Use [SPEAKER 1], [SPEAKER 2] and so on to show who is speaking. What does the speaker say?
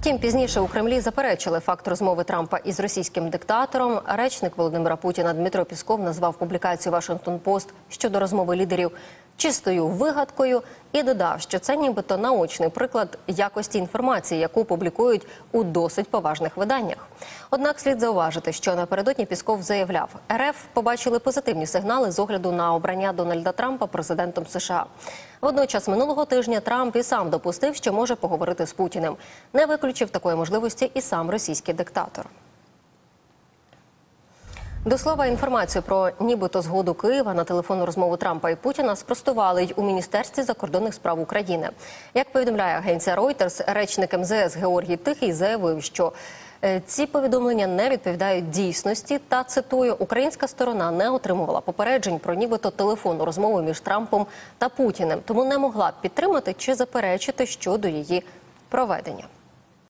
[SPEAKER 1] Втім, пізніше у Кремлі заперечили факт розмови Трампа із російським диктатором. Речник Володимира Путіна Дмитро Пісков назвав публікацію Вашингтон Пост щодо розмови лідерів чистою вигадкою і додав, що це нібито наочний приклад якості інформації, яку публікують у досить поважних виданнях. Однак слід зауважити, що напередодні Пісков заявляв, РФ побачили позитивні сигнали з огляду на обрання Дональда Трампа президентом США. Водночас минулого тижня Трамп і сам допустив, що може поговорити з Путіним. Не виключив такої можливості і сам російський диктатор. До слова, інформацію про нібито згоду Києва на телефонну розмову Трампа і Путіна спростували й у міністерстві закордонних справ України. Як повідомляє агенція Reuters, речник МЗС Георгій Тихий заявив, що е, ці повідомлення не відповідають дійсності. Та цитую, українська сторона не отримувала попереджень про нібито телефонну розмову між Трампом та Путіним, тому не могла підтримати чи заперечити щодо її проведення.